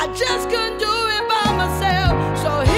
I just couldn't do it by myself. So